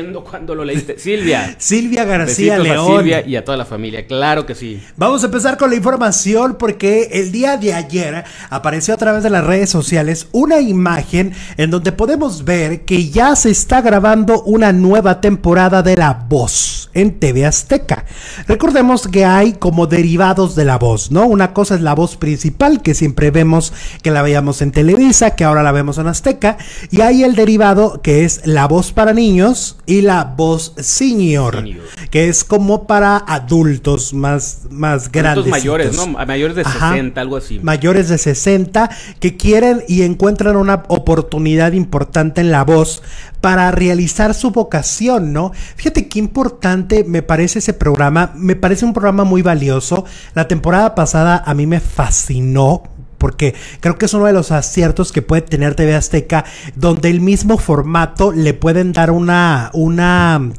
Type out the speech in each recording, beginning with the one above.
cuando lo leíste. Silvia. Silvia García León. A Silvia y a toda la familia, claro que sí. Vamos a empezar con la información porque el día de ayer apareció a través de las redes sociales una imagen en donde podemos ver que ya se está grabando una nueva temporada de La Voz en TV Azteca. Recordemos que hay como derivados de La Voz, ¿no? Una cosa es la voz principal que siempre vemos que la veíamos en Televisa, que ahora la vemos en Azteca, y hay el derivado que es La Voz para niños y la voz senior, que es como para adultos más, más grandes. mayores, ¿no? Mayores de 60, algo así. Mayores de 60 que quieren y encuentran una oportunidad importante en la voz para realizar su vocación, ¿no? Fíjate qué importante me parece ese programa, me parece un programa muy valioso. La temporada pasada a mí me fascinó porque creo que es uno de los aciertos que puede tener TV Azteca, donde el mismo formato le pueden dar una, una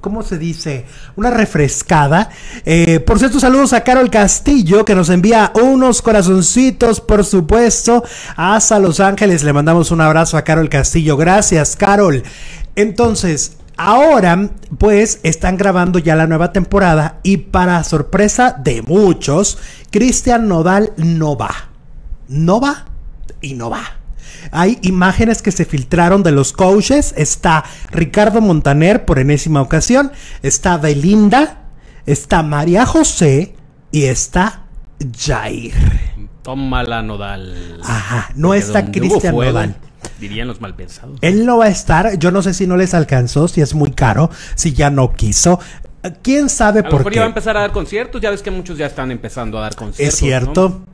¿cómo se dice? Una refrescada. Eh, por cierto, saludos a Carol Castillo, que nos envía unos corazoncitos, por supuesto. Hasta Los Ángeles le mandamos un abrazo a Carol Castillo. Gracias, Carol. Entonces, Ahora, pues, están grabando ya la nueva temporada y para sorpresa de muchos, Cristian Nodal no va no va y no va. Hay imágenes que se filtraron de los coaches. Está Ricardo Montaner por enésima ocasión. Está Belinda. Está María José. Y está Jair. la Nodal. Ajá. No está Cristian Nodal. Dirían los malpensados. Él no va a estar. Yo no sé si no les alcanzó, si es muy caro, si ya no quiso. ¿Quién sabe por qué? ya va a empezar a dar conciertos. Ya ves que muchos ya están empezando a dar conciertos. Es cierto.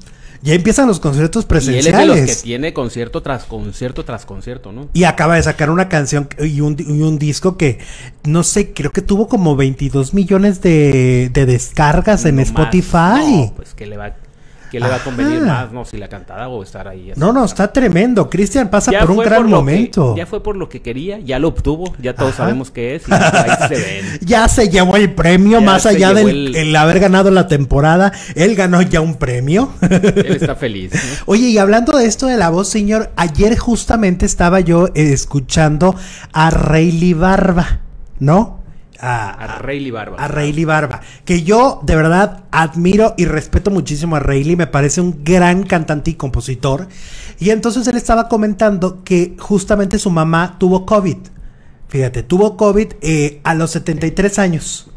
Ya empiezan los conciertos presenciales. Y él es de los que tiene concierto tras concierto tras concierto, ¿no? Y acaba de sacar una canción y un, y un disco que, no sé, creo que tuvo como 22 millones de, de descargas en Spotify. pues que le va, que le va a convenir más, ¿no? Si la cantada o estar ahí. No, no, está tremendo. Cristian pasa por un gran momento. ya fue por lo que quería, ya lo obtuvo, ya todos sabemos qué es. Y ahí se ven. Ya se llevó el premio, más allá del el... haber ganado la temporada. Él ganó ya un premio. Él está feliz. Oye, y hablando de esto de la voz, señor, ayer justamente estaba yo escuchando a Rayleigh Barba, ¿no? A, a Rayleigh Barba. A Rayleigh Barba. Que yo de verdad admiro y respeto muchísimo a Rayleigh. Me parece un gran cantante y compositor. Y entonces él estaba comentando que justamente su mamá tuvo COVID. Fíjate, tuvo COVID eh, a los 73 años.